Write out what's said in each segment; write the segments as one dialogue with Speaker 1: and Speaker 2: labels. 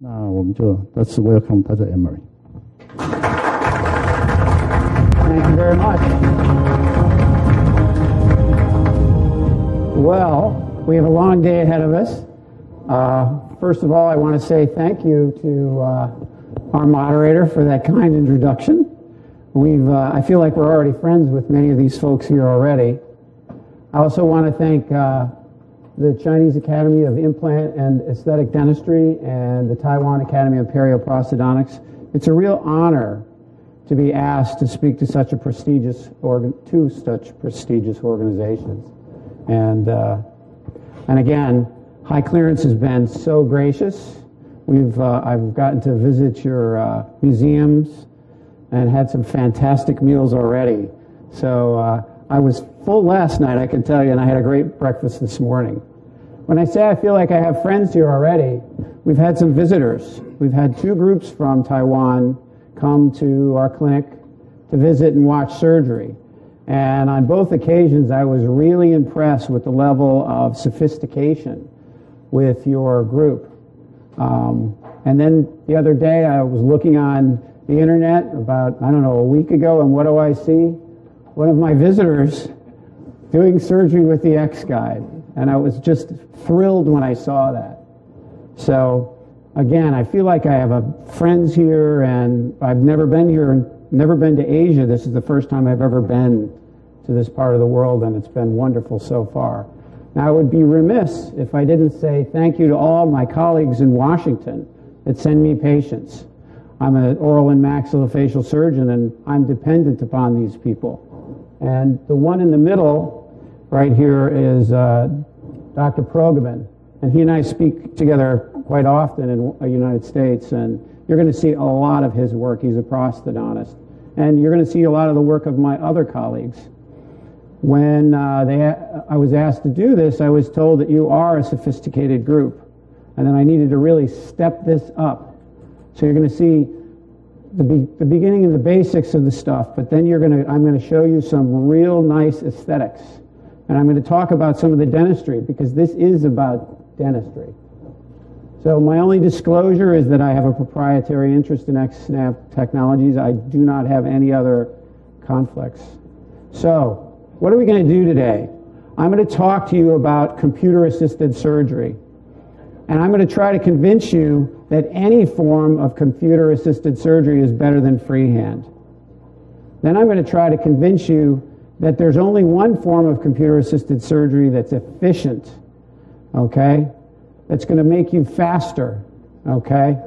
Speaker 1: 那我们就 Let's welcome Dr. Emery.
Speaker 2: Thank you very much. Well, we have a long day ahead of us. Uh, first of all, I want to say thank you to uh, our moderator for that kind introduction. We've, uh, I feel like we're already friends with many of these folks here already. I also want to thank uh, the Chinese Academy of Implant and Aesthetic Dentistry and the Taiwan Academy of Perioprosthodontics. It's a real honor to be asked to speak to such a prestigious organ, to such prestigious organizations. And uh, and again, Hi-Clearance has been so gracious. We've uh, I've gotten to visit your uh, museums and had some fantastic meals already. So uh, I was full last night, I can tell you, and I had a great breakfast this morning. When I say I feel like I have friends here already, we've had some visitors. We've had two groups from Taiwan come to our clinic to visit and watch surgery. And on both occasions, I was really impressed with the level of sophistication with your group. Um, and then the other day, I was looking on the internet about, I don't know, a week ago, and what do I see? One of my visitors doing surgery with the X Guide. And I was just thrilled when I saw that. So, again, I feel like I have a, friends here, and I've never been here, never been to Asia. This is the first time I've ever been to this part of the world, and it's been wonderful so far. Now, I would be remiss if I didn't say thank you to all my colleagues in Washington that send me patients. I'm an oral and maxillofacial surgeon, and I'm dependent upon these people. And the one in the middle, right here, is uh, Dr. Progeman. And he and I speak together quite often in the United States, and you're going to see a lot of his work. He's a prosthodontist. And you're going to see a lot of the work of my other colleagues. When uh, they, I was asked to do this, I was told that you are a sophisticated group, and then I needed to really step this up. So you're going to see the, be, the beginning and the basics of the stuff, but then you're going to, I'm going to show you some real nice aesthetics. And I'm going to talk about some of the dentistry because this is about dentistry. So my only disclosure is that I have a proprietary interest in X-Nav technologies. I do not have any other conflicts. So what are we going to do today? I'm going to talk to you about computer-assisted surgery. And I'm going to try to convince you that any form of computer-assisted surgery is better than freehand. Then I'm going to try to convince you that there's only one form of computer-assisted surgery that's efficient, okay? That's going to make you faster, okay?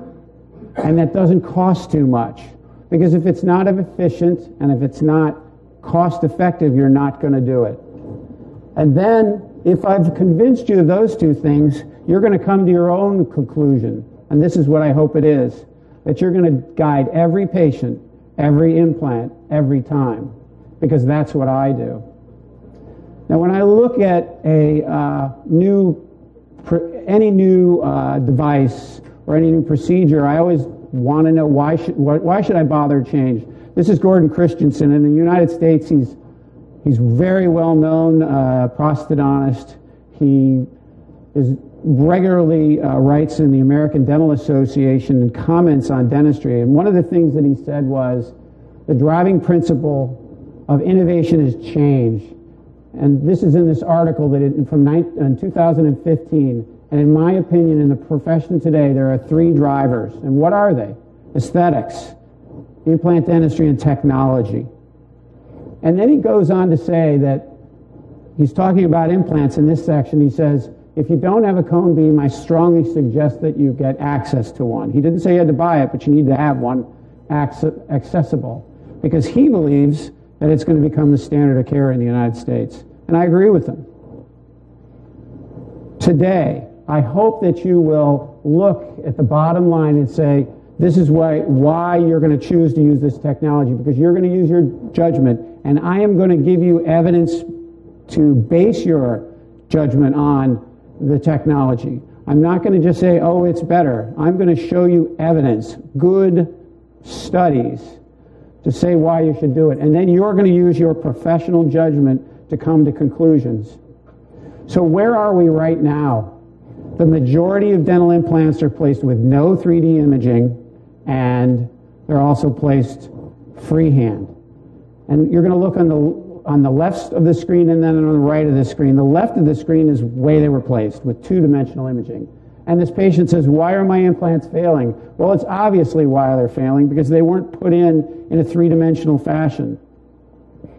Speaker 2: And that doesn't cost too much. Because if it's not efficient and if it's not cost effective, you're not going to do it. And then, if I've convinced you of those two things, you're going to come to your own conclusion. And this is what I hope it is that you're going to guide every patient, every implant, every time, because that's what I do. Now, when I look at a uh, new, any new uh, device or any new procedure, I always want to know why should, why should I bother change? This is Gordon Christensen. In the United States, he's, he's very well known uh, prosthodontist. He is regularly uh, writes in the American Dental Association and comments on dentistry. And one of the things that he said was the driving principle of innovation is change. And this is in this article that it, from 19, 2015. And in my opinion, in the profession today, there are three drivers. And what are they? Aesthetics, implant dentistry and technology. And then he goes on to say that he's talking about implants in this section. He says, if you don't have a cone beam, I strongly suggest that you get access to one. He didn't say you had to buy it, but you need to have one accessible because he believes that it's going to become the standard of care in the United States. And I agree with him. Today, I hope that you will look at the bottom line and say, this is why, why you're going to choose to use this technology because you're going to use your judgment, and I am going to give you evidence to base your judgment on the technology. I'm not going to just say, oh, it's better. I'm going to show you evidence, good studies to say why you should do it. And then you're going to use your professional judgment to come to conclusions. So, where are we right now? The majority of dental implants are placed with no 3D imaging, and they're also placed freehand. And you're going to look on the on the left of the screen and then on the right of the screen. The left of the screen is way they were placed with two-dimensional imaging. And this patient says, why are my implants failing? Well, it's obviously why they're failing because they weren't put in in a three-dimensional fashion.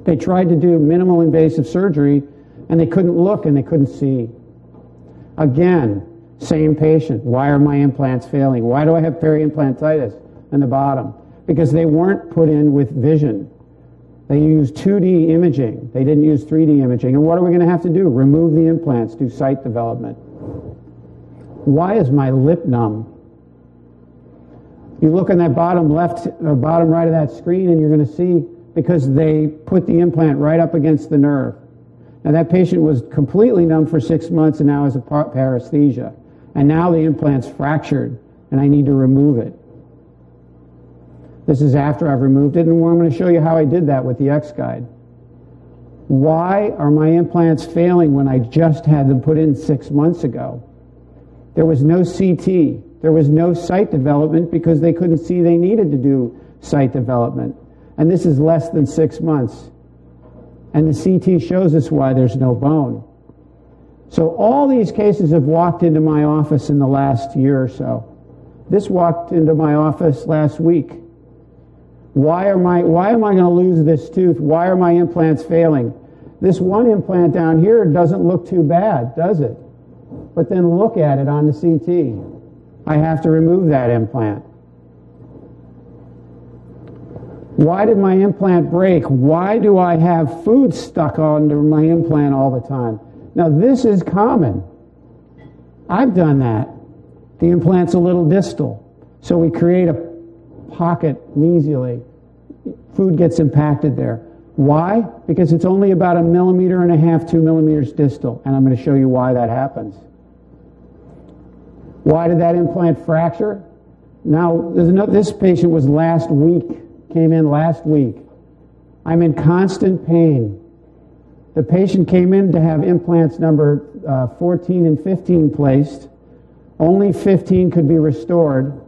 Speaker 2: They tried to do minimal invasive surgery and they couldn't look and they couldn't see. Again, same patient. Why are my implants failing? Why do I have peri-implantitis in the bottom? Because they weren't put in with vision. They used 2D imaging. They didn't use 3D imaging. And what are we going to have to do? Remove the implants, do site development. Why is my lip numb? You look on that bottom left or uh, bottom right of that screen and you're going to see because they put the implant right up against the nerve. Now that patient was completely numb for six months and now has a paresthesia. And now the implant's fractured and I need to remove it. This is after I've removed it, and I'm going to show you how I did that with the X-Guide. Why are my implants failing when I just had them put in six months ago? There was no CT. There was no site development because they couldn't see they needed to do site development. And this is less than six months. And the CT shows us why there's no bone. So all these cases have walked into my office in the last year or so. This walked into my office last week. Why, are my, why am I going to lose this tooth? Why are my implants failing? This one implant down here doesn't look too bad, does it? But then look at it on the CT. I have to remove that implant. Why did my implant break? Why do I have food stuck under my implant all the time? Now, this is common. I've done that. The implant's a little distal. So we create a pocket mesially. Food gets impacted there. Why? Because it's only about a millimeter and a half, two millimeters distal. And I'm going to show you why that happens. Why did that implant fracture? Now, no, this patient was last week, came in last week. I'm in constant pain. The patient came in to have implants number uh, 14 and 15 placed. Only 15 could be restored.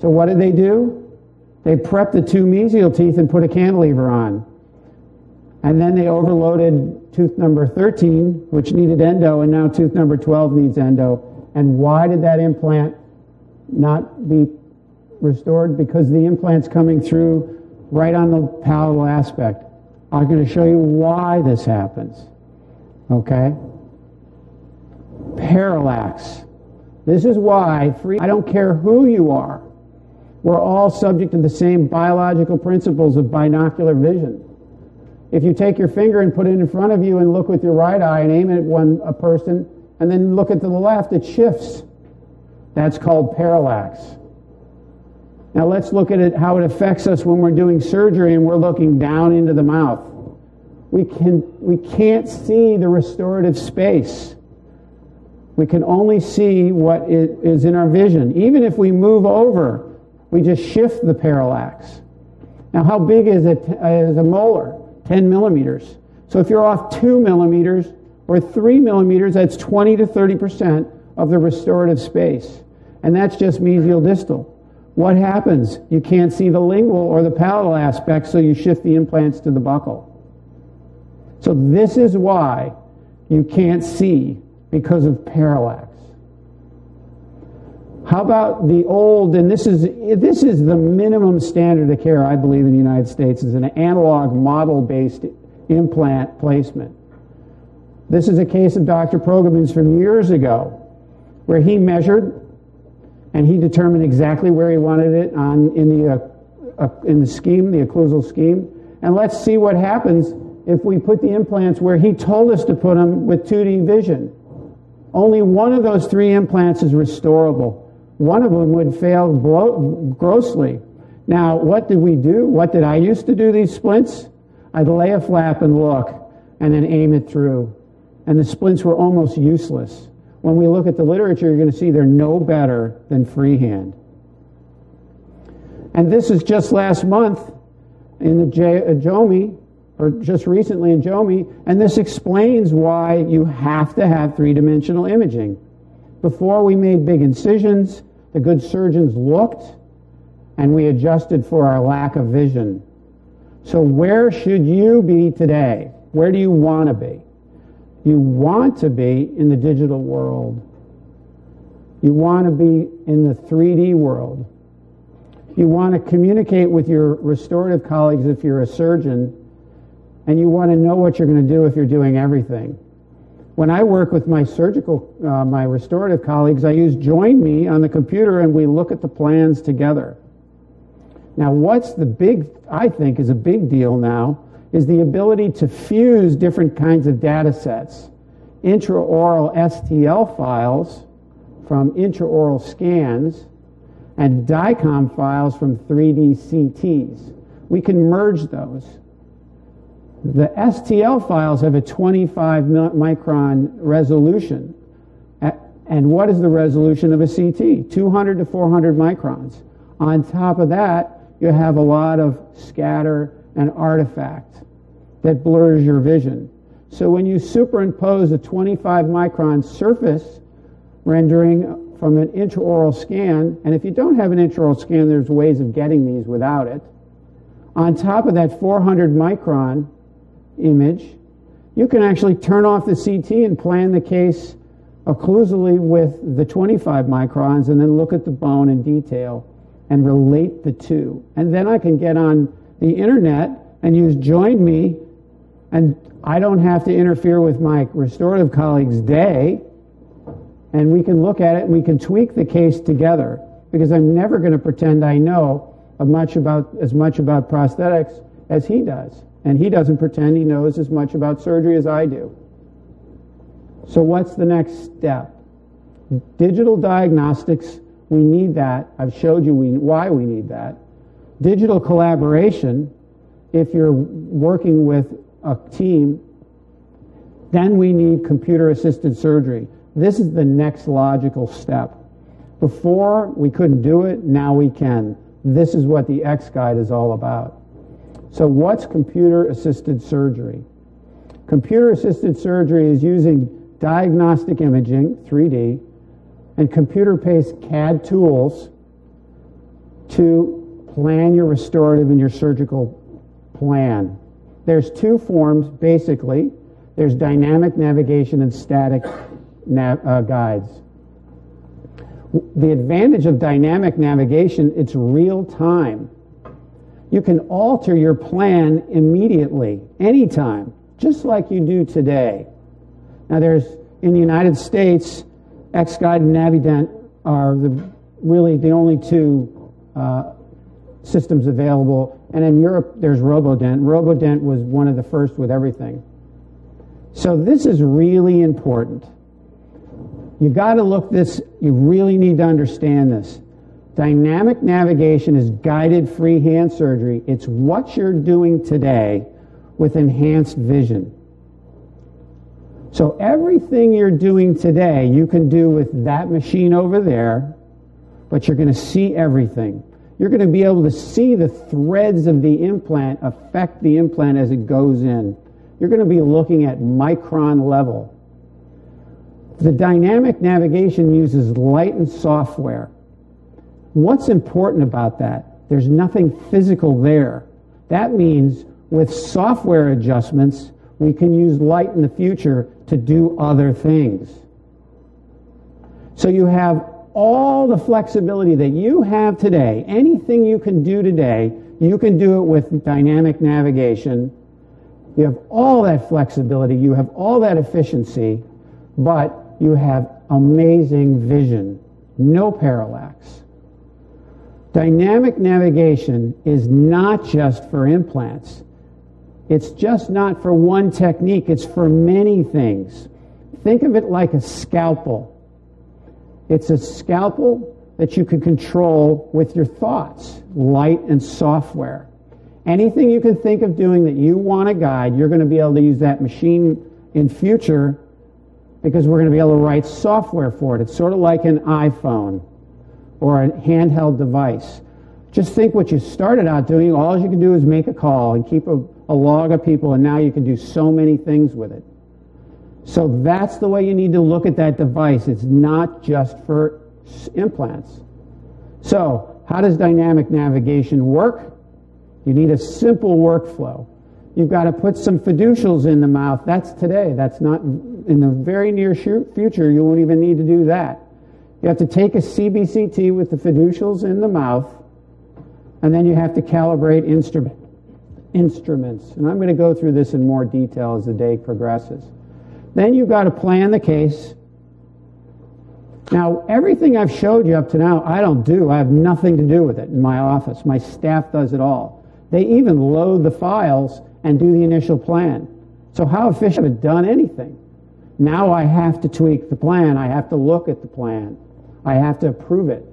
Speaker 2: So what did they do? They prepped the two mesial teeth and put a cantilever on. And then they overloaded tooth number 13, which needed endo, and now tooth number 12 needs endo. And why did that implant not be restored? Because the implant's coming through right on the palatal aspect. I'm going to show you why this happens. Okay? Parallax. This is why free, I don't care who you are. We're all subject to the same biological principles of binocular vision. If you take your finger and put it in front of you and look with your right eye and aim at one a person, and then look at the left, it shifts. That's called parallax. Now let's look at it, how it affects us when we're doing surgery and we're looking down into the mouth. We, can, we can't see the restorative space. We can only see what is in our vision. Even if we move over we just shift the parallax. Now, how big is, it, is a molar? 10 millimeters. So if you're off 2 millimeters or 3 millimeters, that's 20 to 30% of the restorative space. And that's just mesial distal. What happens? You can't see the lingual or the palatal aspect, so you shift the implants to the buccal. So this is why you can't see because of parallax. How about the old, and this is, this is the minimum standard of care, I believe, in the United States, is an analog model-based implant placement. This is a case of Dr. Progeman's from years ago, where he measured and he determined exactly where he wanted it on, in, the, uh, uh, in the scheme, the occlusal scheme. And let's see what happens if we put the implants where he told us to put them with 2D vision. Only one of those three implants is restorable. One of them would fail grossly. Now, what did we do? What did I used to do these splints? I'd lay a flap and look, and then aim it through. And the splints were almost useless. When we look at the literature, you're going to see they're no better than freehand. And this is just last month in the J- uh, JOMI, or just recently in JOMI, and this explains why you have to have three dimensional imaging. Before we made big incisions, the good surgeons looked and we adjusted for our lack of vision. So, where should you be today? Where do you want to be? You want to be in the digital world. You want to be in the 3D world. You want to communicate with your restorative colleagues if you're a surgeon, and you want to know what you're going to do if you're doing everything. When I work with my surgical, uh, my restorative colleagues, I use Join Me on the computer and we look at the plans together. Now, what's the big, I think, is a big deal now is the ability to fuse different kinds of data sets. Intraoral STL files from intraoral scans and DICOM files from 3D CTs. We can merge those. The STL files have a 25 micron resolution. And what is the resolution of a CT? 200 to 400 microns. On top of that, you have a lot of scatter and artifact that blurs your vision. So when you superimpose a 25 micron surface rendering from an intraoral scan, and if you don't have an intraoral scan, there's ways of getting these without it. On top of that 400 micron image, you can actually turn off the CT and plan the case occlusally with the 25 microns and then look at the bone in detail and relate the two. And then I can get on the internet and use Join Me, and I don't have to interfere with my restorative colleague's day. And we can look at it and we can tweak the case together because I'm never going to pretend I know much about, as much about prosthetics as he does. And he doesn't pretend he knows as much about surgery as I do. So, what's the next step? Digital diagnostics we need that. I've showed you why we need that. Digital collaboration, if you're working with a team, then we need computer assisted surgery. This is the next logical step. Before we couldn't do it, now we can. This is what the X Guide is all about. So, what's computer assisted surgery? Computer assisted surgery is using diagnostic imaging, 3D, and computer-based CAD tools to plan your restorative and your surgical plan. There's two forms, basically. There's dynamic navigation and static nav- uh, guides. The advantage of dynamic navigation, it's real time. You can alter your plan immediately, anytime, just like you do today. Now, there's in the United States, X-Guide and Navident are the, really the only two uh, systems available. And in Europe, there's Robodent. Robodent was one of the first with everything. So this is really important. You got to look this, you really need to understand this. Dynamic navigation is guided freehand surgery. It's what you're doing today with enhanced vision. So everything you're doing today, you can do with that machine over there, but you're going to see everything. You're going to be able to see the threads of the implant affect the implant as it goes in. You're going to be looking at micron level. The dynamic navigation uses light and software. What's important about that? There's nothing physical there. That means with software adjustments, we can use light in the future to do other things. So you have all the flexibility that you have today. Anything you can do today, you can do it with dynamic navigation. You have all that flexibility, you have all that efficiency, but you have amazing vision, no parallax. Dynamic navigation is not just for implants. It's just not for one technique, it's for many things. Think of it like a scalpel. It's a scalpel that you can control with your thoughts, light and software. Anything you can think of doing that you want to guide, you're going to be able to use that machine in future because we're going to be able to write software for it. It's sort of like an iPhone or a handheld device. Just think what you started out doing, all you can do is make a call and keep a, a log of people, and now you can do so many things with it. So that's the way you need to look at that device. It's not just for implants. So, how does dynamic navigation work? You need a simple workflow. You've got to put some fiducials in the mouth. That's today. That's not in the very near future. You won't even need to do that. You have to take a CBCT with the fiducials in the mouth, and then you have to calibrate instrument, instruments. And I'm going to go through this in more detail as the day progresses. Then you've got to plan the case. Now, everything I've showed you up to now, I don't do. I have nothing to do with it in my office. My staff does it all. They even load the files and do the initial plan. So how efficient have I done anything? Now I have to tweak the plan. I have to look at the plan. I have to approve it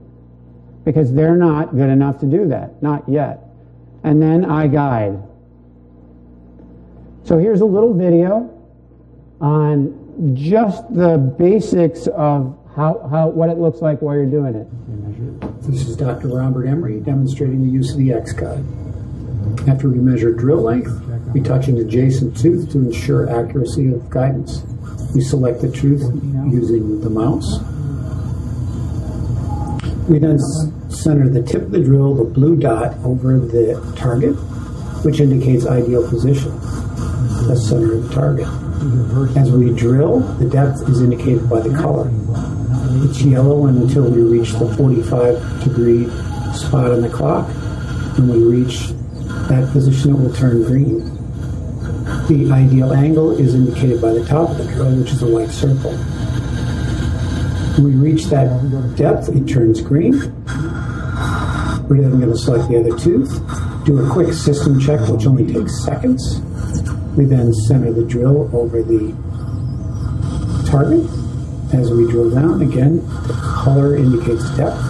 Speaker 2: because they're not good enough to do that. Not yet. And then I guide. So here's a little video on just the basics of how, how, what it looks like while you're doing it.
Speaker 3: This is Dr. Robert Emery demonstrating the use of the X-Guide. After we measure drill length, we touch an adjacent tooth to ensure accuracy of guidance. We select the tooth using the mouse. We then center the tip of the drill, the blue dot, over the target, which indicates ideal position. The center of the target. As we drill, the depth is indicated by the color. It's yellow until we reach the 45 degree spot on the clock. When we reach that position, it will turn green. The ideal angle is indicated by the top of the drill, which is a white circle. We reach that depth, it turns green. We're then going to select the other tooth, do a quick system check, which only takes seconds. We then center the drill over the target. As we drill down, again, the color indicates depth.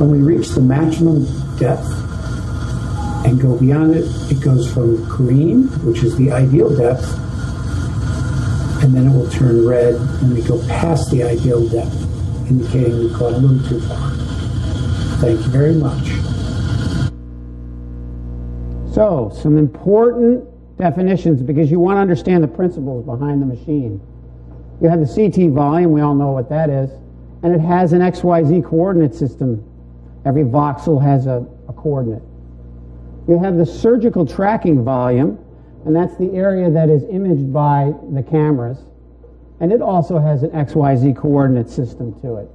Speaker 3: When we reach the maximum depth, and go beyond it, it goes from green, which is the ideal depth, and then it will turn red when we go past the ideal depth, indicating we've gone a little too far. Thank you very much.
Speaker 2: So, some important definitions because you want to understand the principles behind the machine. You have the CT volume, we all know what that is, and it has an XYZ coordinate system. Every voxel has a, a coordinate. You have the surgical tracking volume, and that's the area that is imaged by the cameras. And it also has an XYZ coordinate system to it.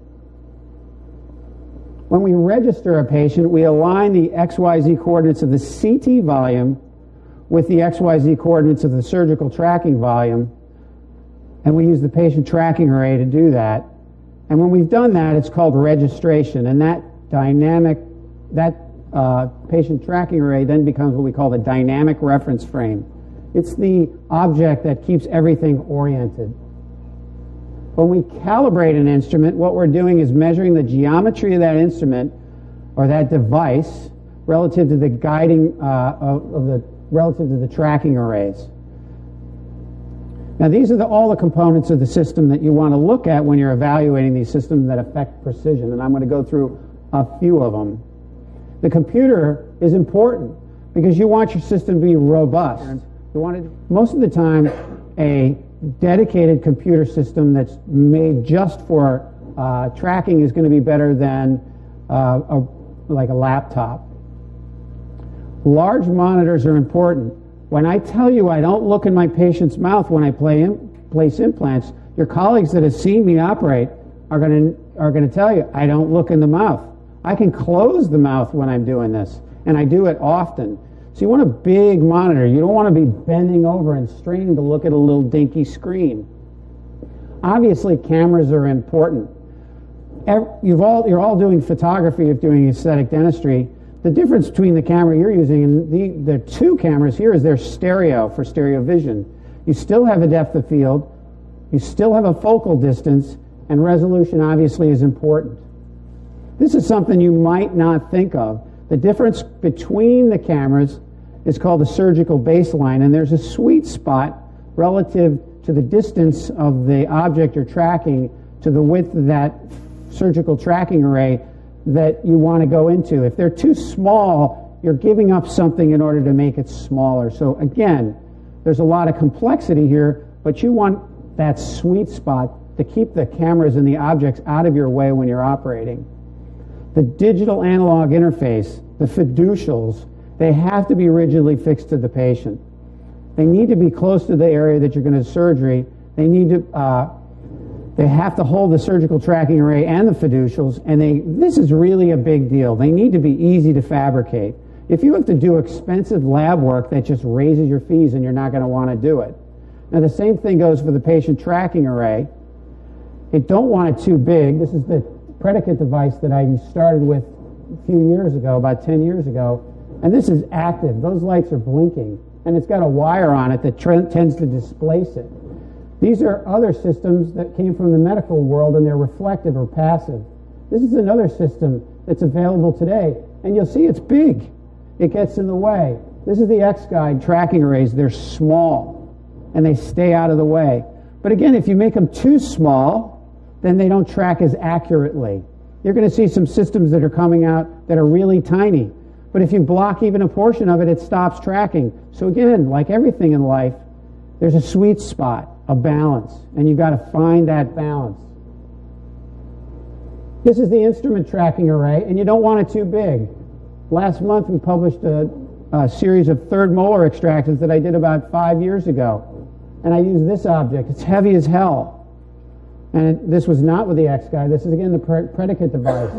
Speaker 2: When we register a patient, we align the XYZ coordinates of the CT volume with the XYZ coordinates of the surgical tracking volume, and we use the patient tracking array to do that. And when we've done that, it's called registration, and that dynamic, that uh, patient tracking array then becomes what we call the dynamic reference frame. It's the object that keeps everything oriented. When we calibrate an instrument, what we're doing is measuring the geometry of that instrument or that device relative to the guiding uh, of, of, the relative to the tracking arrays. Now, these are the, all the components of the system that you want to look at when you're evaluating these systems that affect precision, and I'm going to go through a few of them. The computer is important because you want your system to be robust. You most of the time, a dedicated computer system that's made just for uh, tracking is going to be better than uh, a, like a laptop. Large monitors are important. When I tell you I don't look in my patient's mouth when I in, place implants, your colleagues that have seen me operate are going to are going to tell you I don't look in the mouth. I can close the mouth when I'm doing this, and I do it often. So you want a big monitor. You don't want to be bending over and straining to look at a little dinky screen. Obviously, cameras are important. You've all, you're all doing photography if doing aesthetic dentistry. The difference between the camera you're using and the, the two cameras here is they're stereo for stereo vision. You still have a depth of field, you still have a focal distance, and resolution obviously is important. This is something you might not think of. The difference between the cameras is called the surgical baseline, and there's a sweet spot relative to the distance of the object you're tracking to the width of that surgical tracking array that you want to go into. If they're too small, you're giving up something in order to make it smaller. So again, there's a lot of complexity here, but you want that sweet spot to keep the cameras and the objects out of your way when you're operating. The digital analog interface, the fiducials, they have to be rigidly fixed to the patient. They need to be close to the area that you're going to surgery. They need to, uh, they have to hold the surgical tracking array and the fiducials, and they, this is really a big deal. They need to be easy to fabricate. If you have to do expensive lab work, that just raises your fees and you're not going to want to do it. Now, the same thing goes for the patient tracking array. You don't want it too big. This is the predicate device that I started with a few years ago, about 10 years ago. And this is active. Those lights are blinking. And it's got a wire on it that tends to displace it. These are other systems that came from the medical world and they're reflective or passive. This is another system that's available today. And you'll see it's big. It gets in the way. This is the X-Guide tracking arrays. They're small and they stay out of the way. But again, if you make them too small, then they don't track as accurately. You're going to see some systems that are coming out that are really tiny. But if you block even a portion of it, it stops tracking. So again, like everything in life, there's a sweet spot, a balance, and you've got to find that balance. This is the instrument tracking array, and you don't want it too big. Last month we published a, a series of third molar extractions that I did about five years ago. And I used this object. It's heavy as hell. And this was not with the X-Guide. This is again the pre predicate device.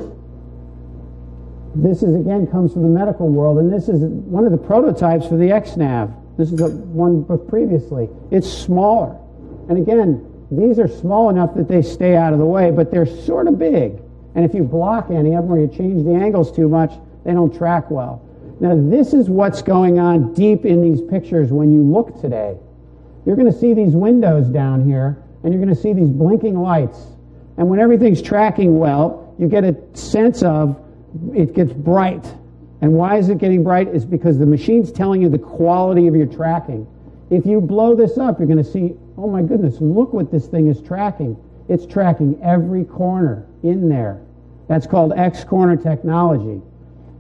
Speaker 2: This is again comes from the medical world, and this is one of the prototypes for the X-Nav. This is the one previously. It's smaller. And again, these are small enough that they stay out of the way, but they're sort of big. And if you block any of them or you change the angles too much, they don't track well. Now, this is what's going on deep in these pictures when you look today. You're going to see these windows down here, and you're going to see these blinking lights. And when everything's tracking well, you get a sense of it gets bright. And why is it getting bright? Is because the machine's telling you the quality of your tracking. If you blow this up, you're going to see, oh my goodness, look what this thing is tracking. It's tracking every corner in there. That's called X corner technology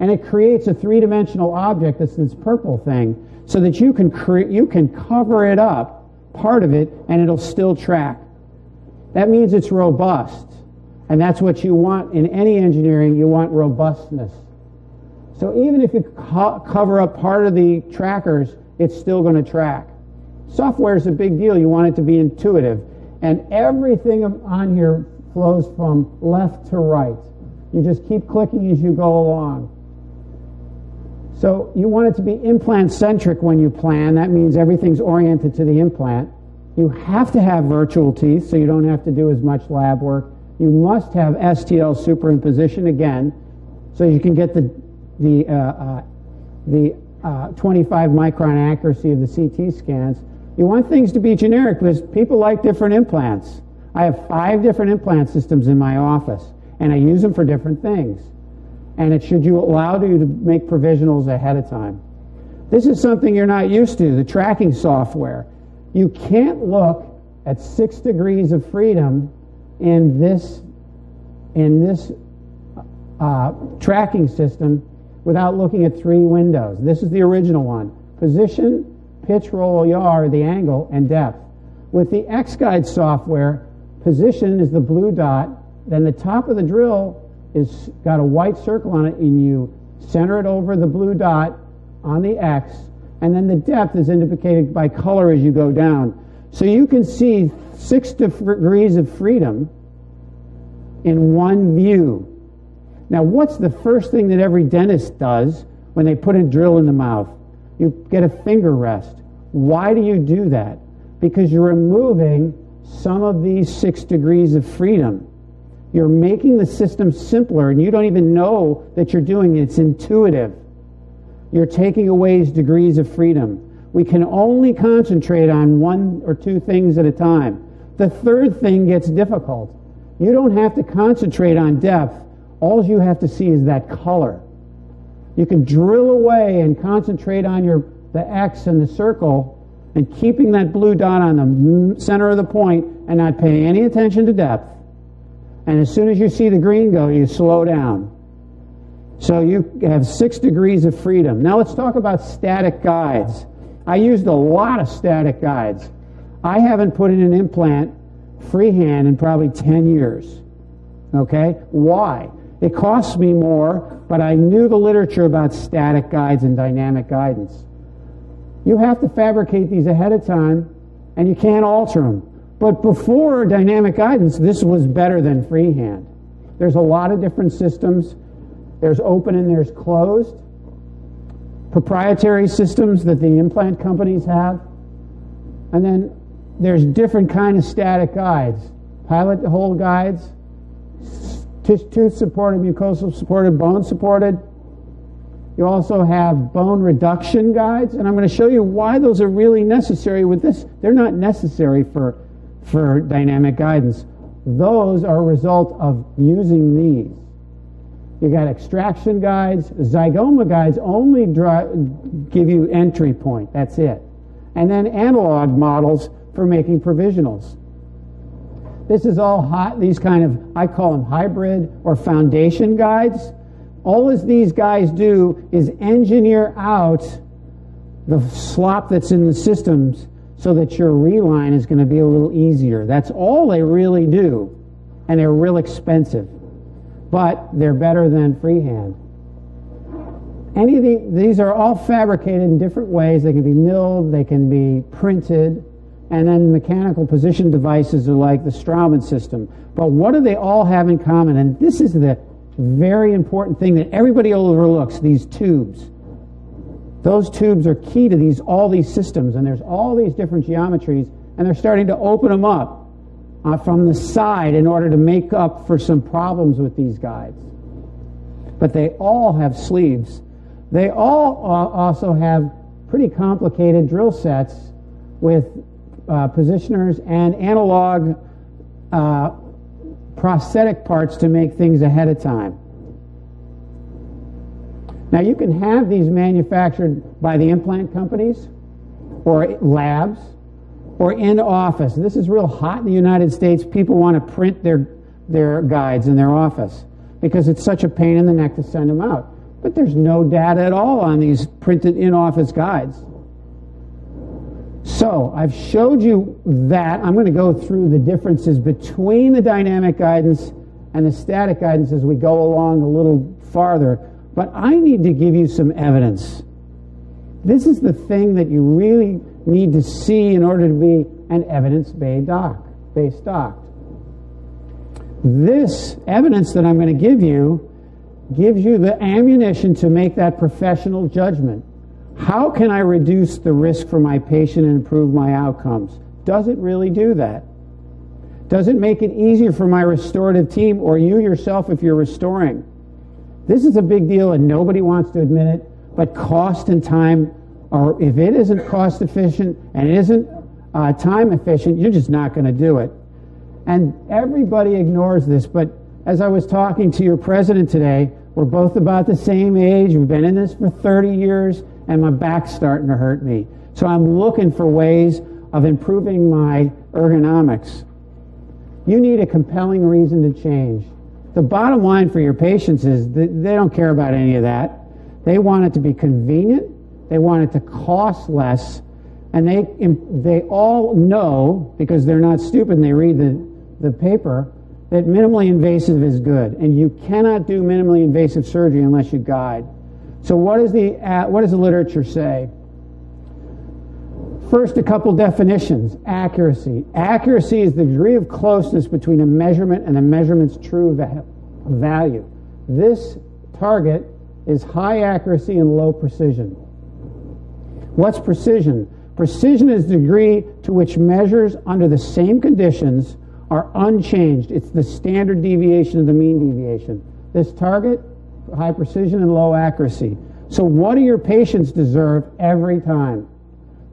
Speaker 2: and it creates a three-dimensional object that's this purple thing so that you can cre- you can cover it up part of it and it'll still track that means it's robust and that's what you want in any engineering you want robustness so even if you co- cover up part of the trackers it's still going to track software is a big deal you want it to be intuitive and everything on here flows from left to right you just keep clicking as you go along so you want it to be implant centric when you plan. That means everything's oriented to the implant. You have to have virtual teeth so you don't have to do as much lab work. You must have STL superimposition again so you can get the, the, uh, uh, the uh, 25 micron accuracy of the CT scans. You want things to be generic because people like different implants. I have five different implant systems in my office and I use them for different things and it should you allow you to make provisionals ahead of time. This is something you're not used to, the tracking software. You can't look at six degrees of freedom in this, in this uh, tracking system without looking at three windows. This is the original one. Position, pitch, roll, yaw, the angle, and depth. With the X-Guide software, position is the blue dot, then the top of the drill is got a white circle on it and you center it over the blue dot on the X and then the depth is indicated by color as you go down. So you can see six degrees of freedom in one view. Now, what's the first thing that every dentist does when they put a drill in the mouth? You get a finger rest. Why do you do that? Because you're removing some of these six degrees of freedom. You're making the system simpler, and you don't even know that you're doing it. It's intuitive. You're taking away degrees of freedom. We can only concentrate on one or two things at a time. The third thing gets difficult. You don't have to concentrate on depth. All you have to see is that color. You can drill away and concentrate on your the X and the circle and keeping that blue dot on the center of the point and not paying any attention to depth. And as soon as you see the green go, you slow down. So you have six degrees of freedom. Now let's talk about static guides. I used a lot of static guides. I haven't put in an implant freehand in probably 10 years. Okay? Why? It costs me more, but I knew the literature about static guides and dynamic guidance. You have to fabricate these ahead of time, and you can't alter them. But before dynamic guidance, this was better than freehand. There's a lot of different systems. There's open and there's closed. Proprietary systems that the implant companies have. And then there's different kind of static guides. Pilot hole guides, tooth supported, mucosal supported, bone supported. You also have bone reduction guides, and I'm going to show you why those are really necessary with this. They're not necessary for, for dynamic guidance. Those are a result of using these. You got extraction guides. Zygoma guides only give you entry point. That's it. And then analog models for making provisionals. This is all hot, these kind of, I call them hybrid or foundation guides. All as these guys do is engineer out the slop that's in the systems so that your reline is going to be a little easier. That's all they really do. And they're real expensive. But they're better than freehand. Any of the, these are all fabricated in different ways. They can be milled, they can be printed, and then mechanical position devices are like the Straumann system. But what do they all have in common? And this is the very important thing that everybody overlooks these tubes. Those tubes are key to these all these systems, and there's all these different geometries, and they're starting to open them up uh, from the side in order to make up for some problems with these guides. But they all have sleeves. They all uh, also have pretty complicated drill sets with uh, positioners and analog uh, prosthetic parts to make things ahead of time. Now, you can have these manufactured by the implant companies or labs or in office. This is real hot in the United States. People want to print their, their guides in their office because it's such a pain in the neck to send them out. But there's no data at all on these printed in office guides. So I've showed you that. I'm going to go through the differences between the dynamic guidance and the static guidance as we go along a little farther. But I need to give you some evidence. This is the thing that you really need to see in order to be an evidence-based doc, based doc. This evidence that I'm going to give you gives you the ammunition to make that professional judgment. How can I reduce the risk for my patient and improve my outcomes? Does it really do that? Does it make it easier for my restorative team or you yourself if you're restoring? This is a big deal and nobody wants to admit it, but cost and time, are, if it isn't cost efficient and it isn't uh, time efficient, you're just not going to do it. And everybody ignores this, but as I was talking to your president today, we're both about the same age. We've been in this for 30 years and my back's starting to hurt me. So I'm looking for ways of improving my ergonomics. You need a compelling reason to change. The bottom line for your patients is they don't care about any of that. They want it to be convenient, they want it to cost less, and they, they all know, because they're not stupid and they read the, the paper, that minimally invasive is good. And you cannot do minimally invasive surgery unless you guide. So, what, is the, uh, what does the literature say? First, a couple definitions. Accuracy. Accuracy is the degree of closeness between a measurement and the measurement's true value. This target is high accuracy and low precision. What's precision? Precision is the degree to which measures under the same conditions are unchanged. It's the standard deviation of the mean deviation. This target high precision and low accuracy. So, what do your patients deserve every time?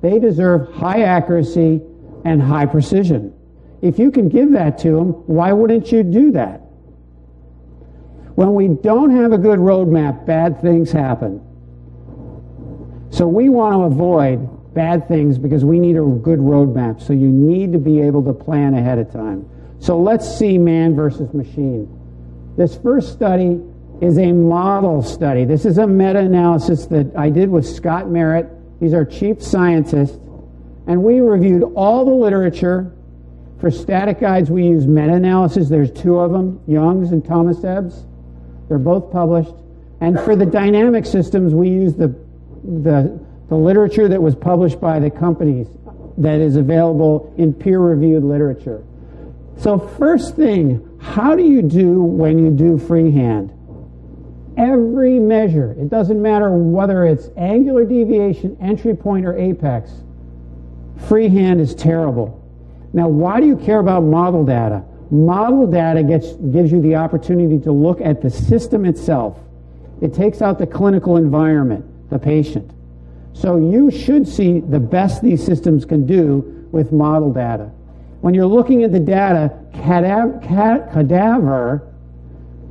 Speaker 2: They deserve high accuracy and high precision. If you can give that to them, why wouldn't you do that? When we don't have a good roadmap, bad things happen. So, we want to avoid bad things because we need a good roadmap. So, you need to be able to plan ahead of time. So, let's see man versus machine. This first study is a model study. This is a meta analysis that I did with Scott Merritt. He's our chief scientist. And we reviewed all the literature. For static guides, we use meta-analysis. There's two of them, Jung's and Tahmaseb's. They're both published. And for the dynamic systems, we use the, the, the literature that was published by the companies that is available in peer-reviewed literature. So first thing, how do you do when you do freehand? Every measure, it doesn't matter whether it's angular deviation, entry point, or apex, freehand is terrible. Now, why do you care about model data? Model data gets, gives you the opportunity to look at the system itself. It takes out the clinical environment, the patient. So you should see the best these systems can do with model data. When you're looking at the data, cadaver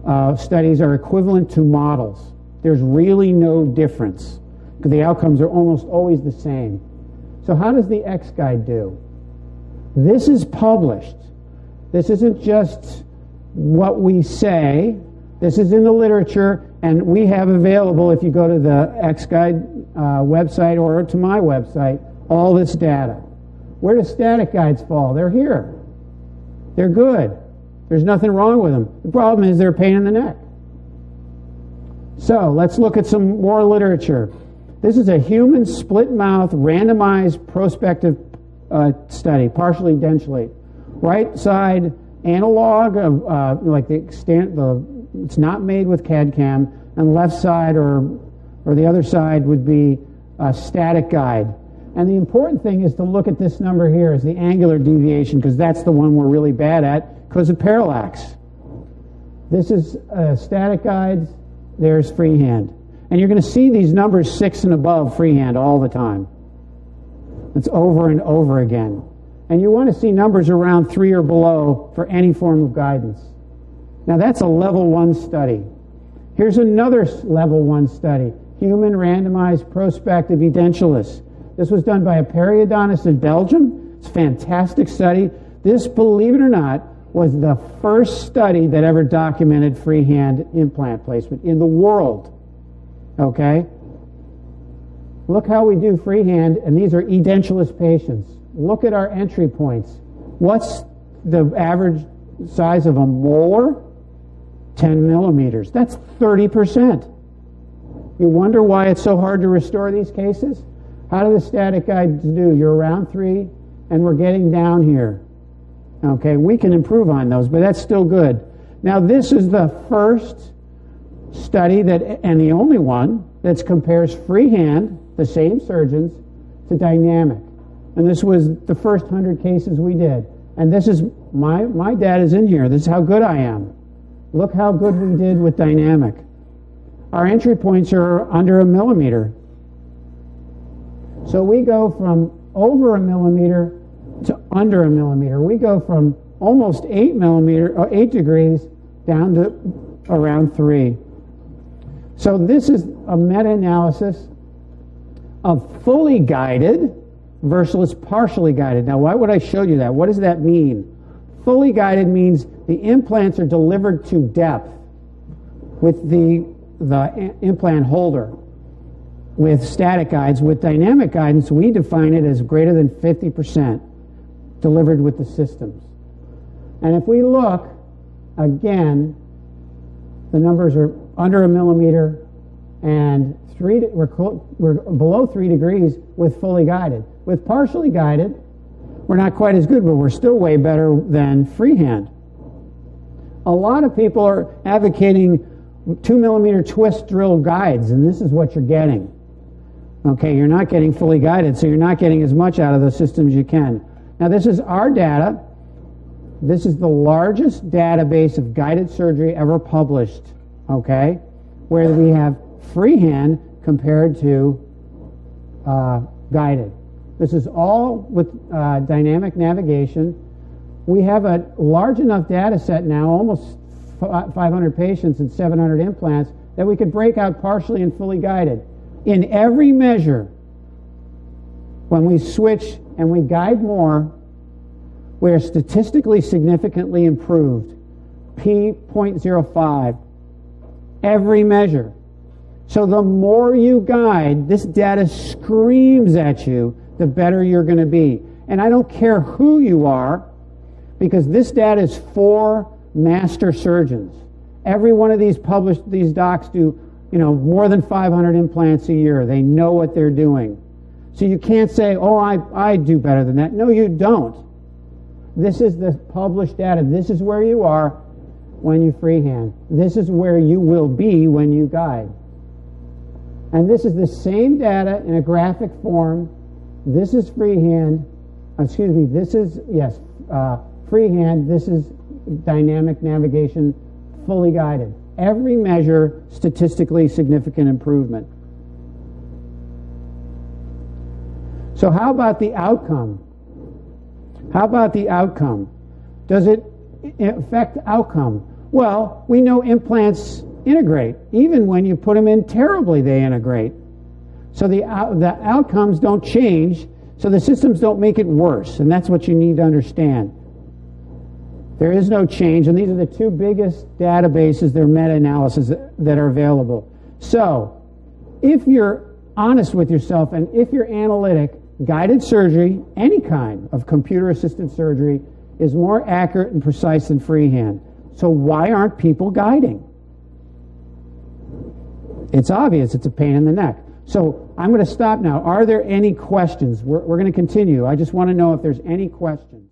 Speaker 2: uh, studies are equivalent to models. There's really no difference because the outcomes are almost always the same. So how does the X-Guide do? This is published. This isn't just what we say. This is in the literature, and we have available, if you go to the X-Guide uh, website or to my website, all this data. Where do static guides fall? They're here. They're good. There's nothing wrong with them. The problem is they're a pain in the neck. So let's look at some more literature. This is a human split mouth randomized prospective uh, study, partially edentulous. Right side analog of uh, like the extent the it's not made with CAD CAM, and left side or or the other side would be a static guide. And the important thing is to look at this number here as the angular deviation because that's the one we're really bad at because of parallax. This is uh, static guides, there's freehand. And you're going to see these numbers six and above freehand all the time. It's over and over again. And you want to see numbers around three or below for any form of guidance. Now that's a level one study. Here's another level one study human randomized prospective edentulous. This was done by a periodontist in Belgium. It's a fantastic study. This, believe it or not, was the first study that ever documented freehand implant placement in the world. Okay? Look how we do freehand, and these are edentulous patients. Look at our entry points. What's the average size of a molar? 10 millimeters. That's 30%. You wonder why it's so hard to restore these cases? How do the static guides do? You're around three, and we're getting down here. Okay, we can improve on those, but that's still good. Now, this is the first study that, and the only one that compares freehand, the same surgeons, to dynamic. And this was the first 100 cases we did. And this is, my, my dad is in here. This is how good I am. Look how good we did with dynamic. Our entry points are under a millimeter. So we go from over a millimeter under a millimeter. We go from almost eight millimeter, or uh, eight degrees, down to around three. So this is a meta-analysis of fully guided versus partially guided. Now, why would I show you that? What does that mean? Fully guided means the implants are delivered to depth with the, the implant holder. With static guides, with dynamic guidance, we define it as greater than 50% delivered with the systems. And if we look, again, the numbers are under a millimeter and three, we're, we're below three degrees with fully guided. With partially guided, we're not quite as good, but we're still way better than freehand. A lot of people are advocating two millimeter twist drill guides, and this is what you're getting. Okay, you're not getting fully guided, so you're not getting as much out of the system as you can. Now, this is our data. This is the largest database of guided surgery ever published, okay, where we have freehand compared to uh, guided. This is all with uh, dynamic navigation. We have a large enough data set now, almost 500 patients and 700 implants, that we could break out partially and fully guided. In every measure, when we switch and we guide more, we are statistically significantly improved. P 0.05. Every measure. So the more you guide, this data screams at you the better you're going to be. And I don't care who you are, because this data is for master surgeons. Every one of these published, these docs do, you know, more than 500 implants a year. They know what they're doing. So you can't say, oh, I, I do better than that. No, you don't. This is the published data. This is where you are when you freehand. This is where you will be when you guide. And this is the same data in a graphic form. This is freehand. Excuse me, this is, yes, uh, freehand. This is dynamic navigation, fully guided. Every measure, statistically significant improvement. So, how about the outcome? How about the outcome? Does it affect outcome? Well, we know implants integrate. Even when you put them in terribly, they integrate. So the, the outcomes don't change, so the systems don't make it worse. And that's what you need to understand. There is no change, and these are the two biggest databases, their meta analysis that are available. So, if you're honest with yourself and if you're analytic, guided surgery, any kind of computer assisted surgery, is more accurate and precise than freehand. So, why aren't people guiding? It's obvious it's a pain in the neck. So, I'm going to stop now. Are there any questions? We're, we're going to continue. I just want to know if there's any questions.